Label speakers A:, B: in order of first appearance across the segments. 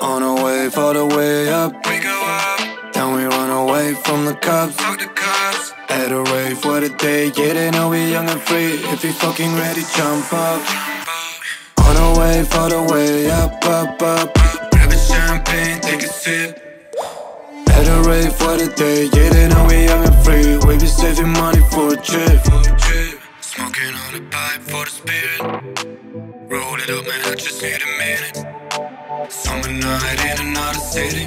A: On our way for the way up. We go up. Then we run away from the cops. Fuck the cops. At a rave for the day. Yeah, they know we young and free. If you fucking ready, jump up. On our way for the way up, up, up. Grab a champagne, take a sip. At a rave for the day. Yeah, they know we young and free. We be saving money for a trip. for a trip. Smoking on a pipe for the spirit. Roll it up, man, I just need a minute. Summer night in another city.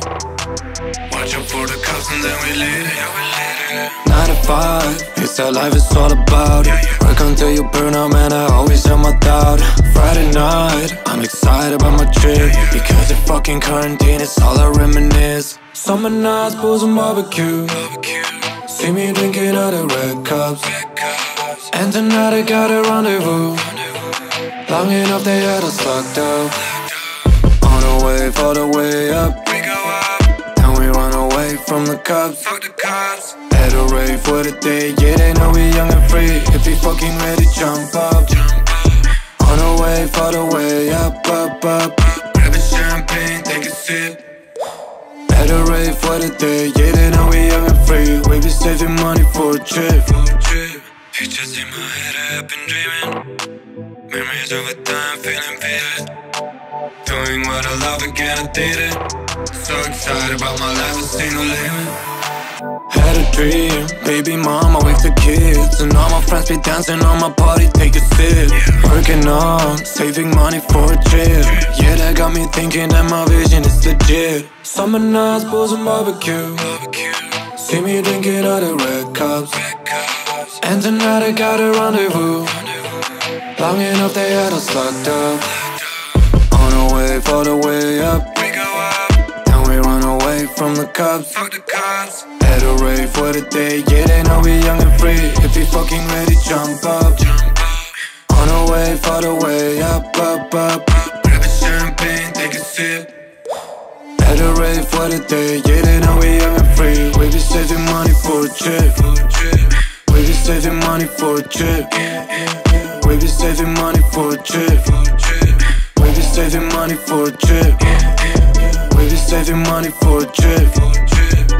A: Watch out for the cops and then we lit it. Yeah, we lit it. Nine to five, it's how life is all about. it. Work until you burn out, man. I always have my doubt. Friday night, I'm excited about my trip because the fucking quarantine is all I reminisce. Summer nights, booze and barbecue. See And tonight I got a rendezvous. Long enough they had us locked up. On our way for the way up. We go up. Then we run away from the cops. Fuck the cops. At a rave for the day. Yeah, they know we young and free. If we fucking ready, jump up. On our way for the way up, up, up. Grab a champagne, take a sip. At a rave for the day. Yeah, they know we young and free. We be saving money for a trip. Pictures in my head, I have been dreaming. Memories of a time feeling vivid. Doing what I love again, I did it. So excited about my life, I see no limit. Had a dream, baby mama with the kids And all my friends be dancing on my party, take a sip Working on, saving money for a trip Yeah, that got me thinking that my vision is legit Summer nights, booze and barbecue See me drinking out of red cups And tonight I got a rendezvous. Long enough they had us locked up. On our way for the way up. We go up. Then we run away from the cops. Fuck the cops. At a rave for the day. Yeah, they know we young and free. If we fucking ready, jump up. On our way for the way up, up, up. Grab a champagne, take a sip. At a rave for the day, yeah, they know we young and free. We be saving money for a trip. Saving money for a trip. We be saving money for a trip. We be saving money for a trip. We be saving money for a trip.